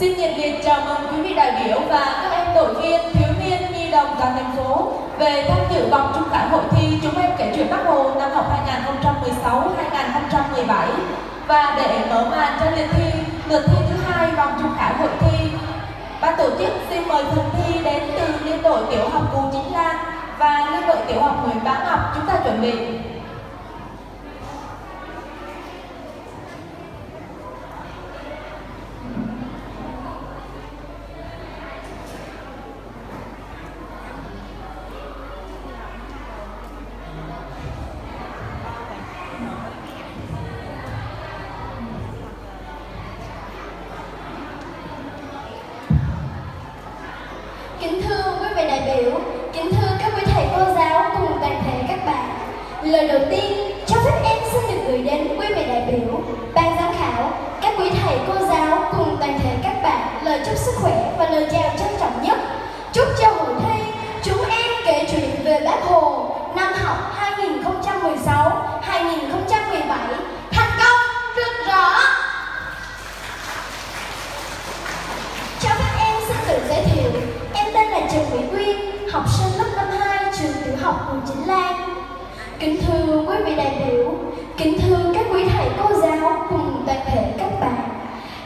Xin nhiệt liệt chào mừng quý vị đại biểu và các em đội viên thiếu niên nhi đồng toàn thành phố về tham dự vòng chung khảo hội thi Chúng em kể chuyện Bắc Hồ năm học 2016-2017 và để mở màn cho lượt thi lượt thi thứ hai vòng chung khảo hội thi, ban tổ chức xin mời phần thi đến từ liên đội tiểu học Cù Chính Lan và liên đội tiểu học Nguyễn Bá Ngọc. Chúng ta chuẩn bị. Vị đại biểu, kính thưa các quý thầy cô giáo cùng toàn thể các bạn. Lời đầu tiên, cho phép em xin được gửi đến quý vị đại biểu, ban giám khảo, các quý thầy cô giáo cùng toàn thể các bạn lời chúc sức khỏe và lời chào cho học sinh lớp năm 2 trường tiểu học Bùi Chính Lan. Kính thưa quý vị đại biểu, kính thưa các quý thầy cô giáo cùng toàn thể các bạn,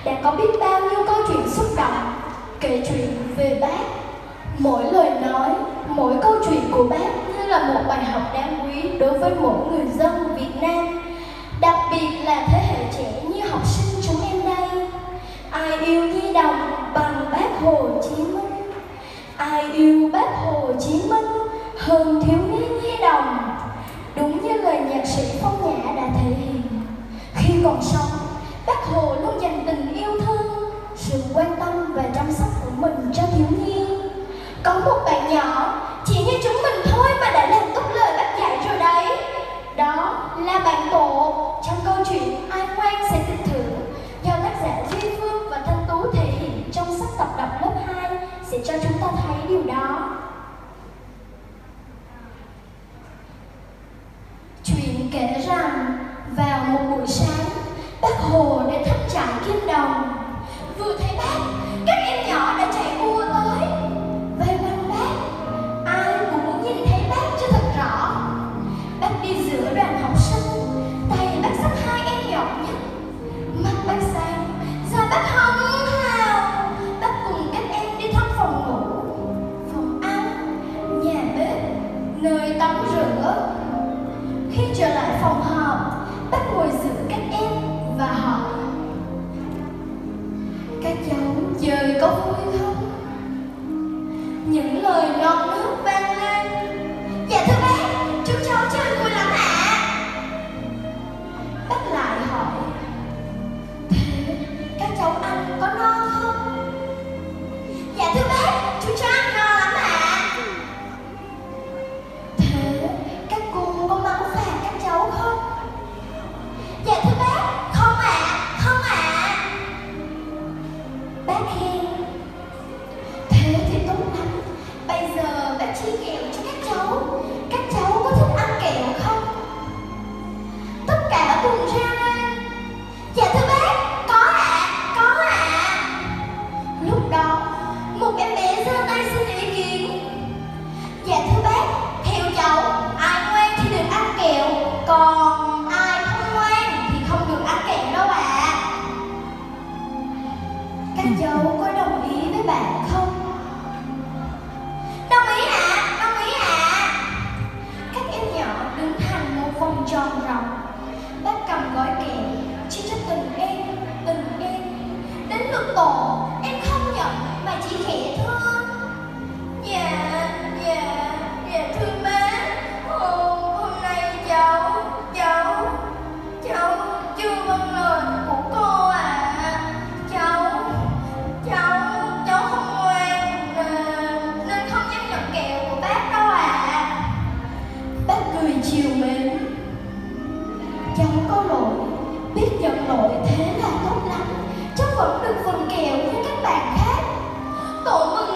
đã có biết bao nhiêu câu chuyện xúc động, kể chuyện về bác. Mỗi lời nói, mỗi câu chuyện của bác như là một bài học đáng quý đối với mỗi người dân Việt Nam, đặc biệt là thế hệ trẻ như học sinh chúng em đây. Ai yêu nhi đồng bằng bác Hồ Chí Minh Ai yêu bác Hồ Chí Minh hơn thiếu niên nhi đồng. Đúng như lời nhạc sĩ Phong Nhã đã thể hiện. Khi còn sống, Vừa chiều mến. Cháu có lỗi, biết nhận lỗi thế là tốt lắm. Cháu vẫn được phần kẹo với các bạn khác. Tội mừng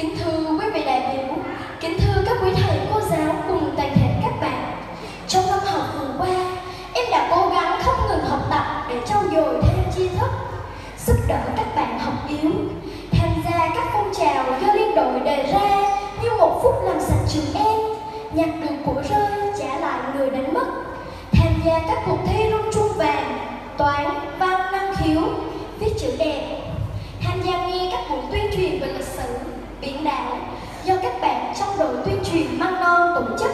Kính thưa quý vị đại biểu, kính thưa các quý thầy cô giáo cùng toàn thể các bạn. Trong năm học vừa qua, em đã cố gắng không ngừng học tập để trau dồi thêm tri thức, giúp đỡ các bạn học yếu, tham gia các phong trào do liên đội đề ra như một phút làm sạch trường em, nhặt được của rơi trả lại người đánh mất, tham gia các cuộc thi rung chuông vàng, toán, văn, năng khiếu, viết chữ đẹp, tham gia nghe các buổi tuyên truyền về lịch sử biển đảo do các bạn trong đội tuyên truyền măng non tổ chức.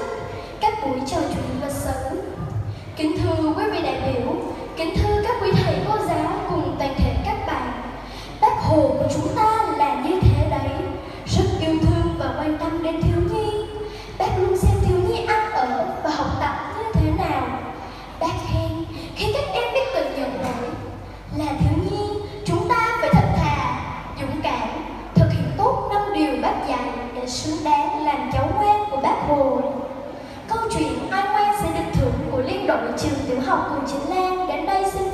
Các buổi trò chuyện lịch sử. Kính thưa quý vị đại biểu, kính thưa các quý thầy xứng đáng làm cháu ngoan của bác hồ. Câu chuyện ai ngoan sẽ được thưởng của liên đội trường tiểu học Cù Chính Lan đến đây xin